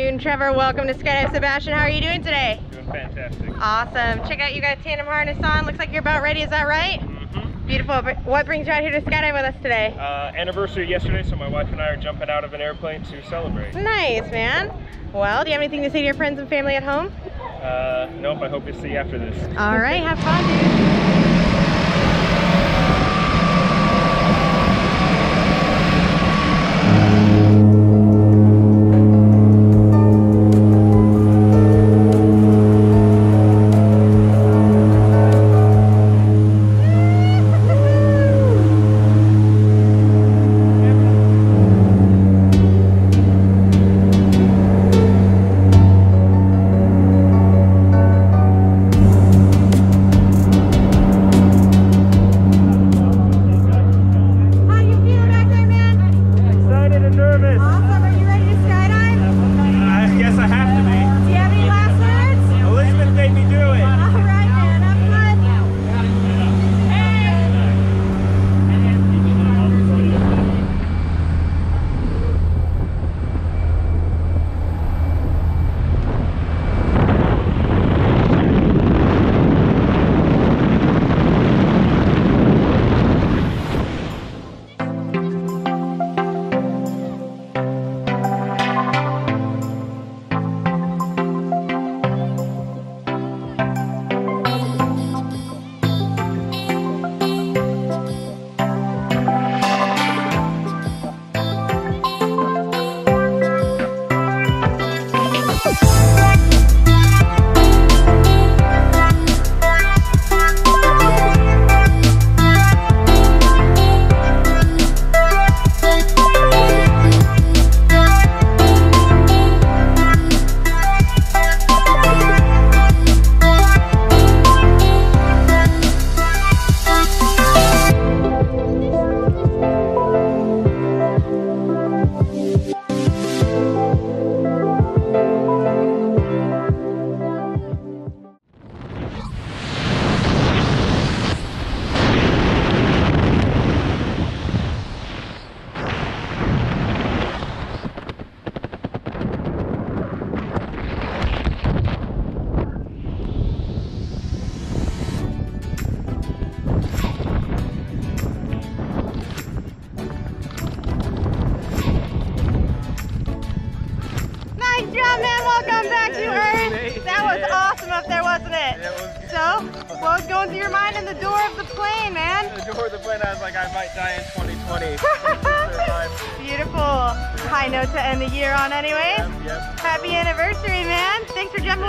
afternoon, Trevor. Welcome to Skydive Sebastian. How are you doing today? Doing fantastic. Awesome. Check out you got a tandem harness on. Looks like you're about ready. Is that right? Mm-hmm. Beautiful. But What brings you out here to skydive with us today? Uh, anniversary yesterday, so my wife and I are jumping out of an airplane to celebrate. Nice, man. Well, do you have anything to say to your friends and family at home? Uh, nope, I hope to see you after this. All right, have fun, dude. Welcome back to Earth. That was awesome up there, wasn't it? So, what was going through your mind in the door of the plane, man? The door of the plane, I was like, I might die in 2020. Beautiful. High note to end the year on, anyways. Yep, yep. Happy anniversary, man. Thanks for jumping